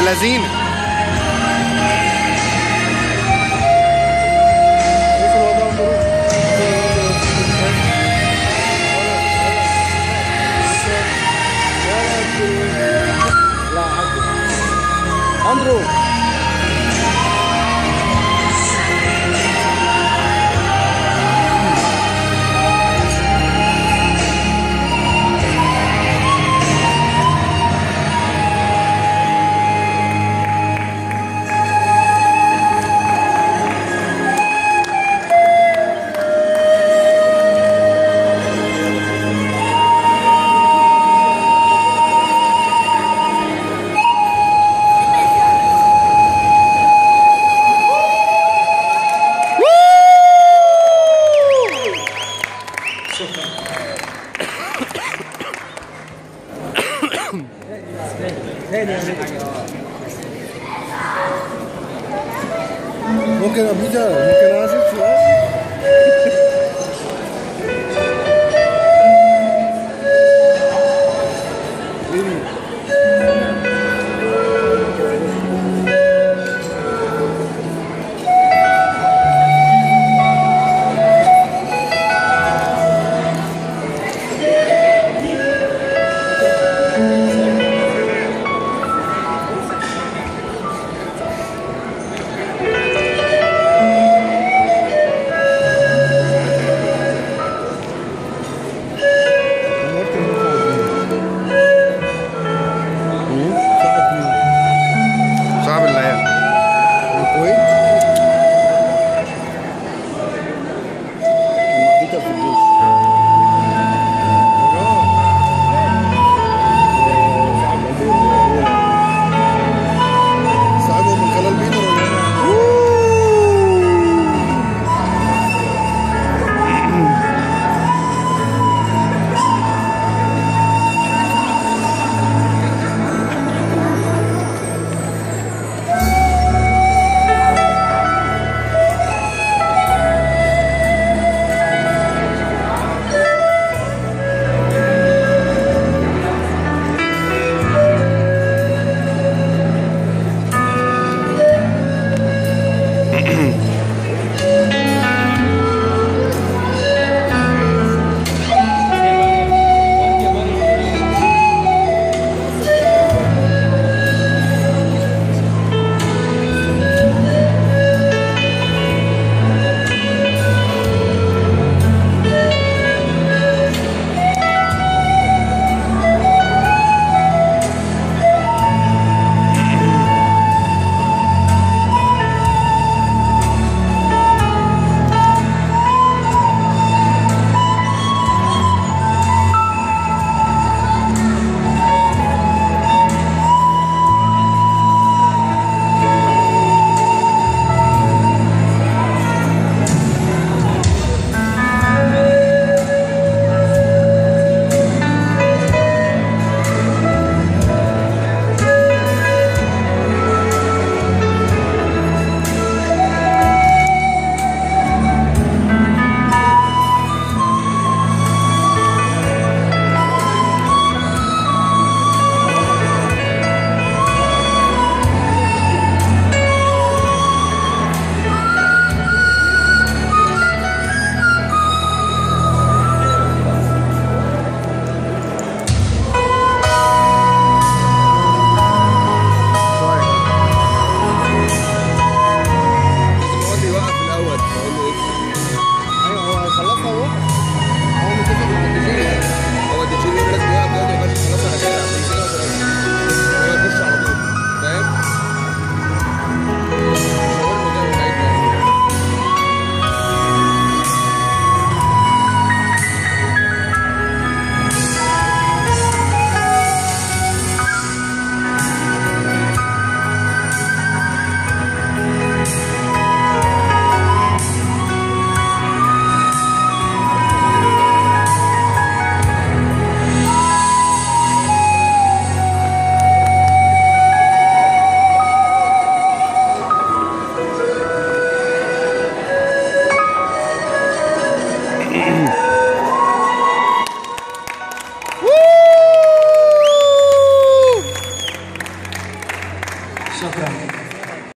ابن لذينه اندرو